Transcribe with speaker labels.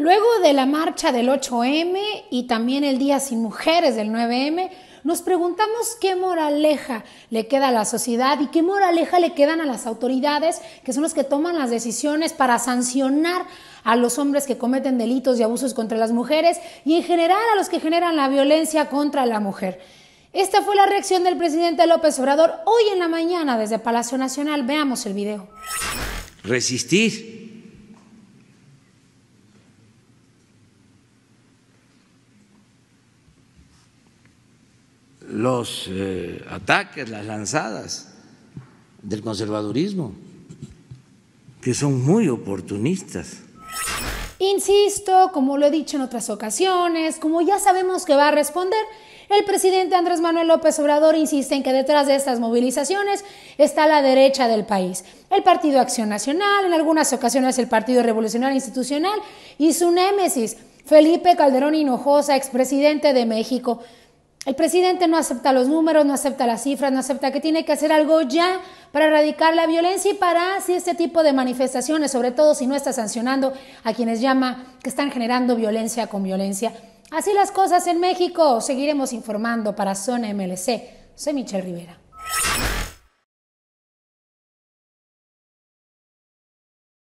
Speaker 1: Luego de la marcha del 8M y también el Día Sin Mujeres del 9M, nos preguntamos qué moraleja le queda a la sociedad y qué moraleja le quedan a las autoridades, que son los que toman las decisiones para sancionar a los hombres que cometen delitos y abusos contra las mujeres y en general a los que generan la violencia contra la mujer. Esta fue la reacción del presidente López Obrador hoy en la mañana desde Palacio Nacional. Veamos el video.
Speaker 2: Resistir los eh, ataques, las lanzadas del conservadurismo, que son muy oportunistas.
Speaker 1: Insisto, como lo he dicho en otras ocasiones, como ya sabemos que va a responder, el presidente Andrés Manuel López Obrador insiste en que detrás de estas movilizaciones está la derecha del país, el Partido Acción Nacional, en algunas ocasiones el Partido Revolucionario Institucional y su némesis, Felipe Calderón Hinojosa, expresidente de México. El presidente no acepta los números, no acepta las cifras, no acepta que tiene que hacer algo ya para erradicar la violencia y para si este tipo de manifestaciones, sobre todo si no está sancionando a quienes llama que están generando violencia con violencia. Así las cosas en México. Seguiremos informando para Zona MLC. Soy Michelle Rivera.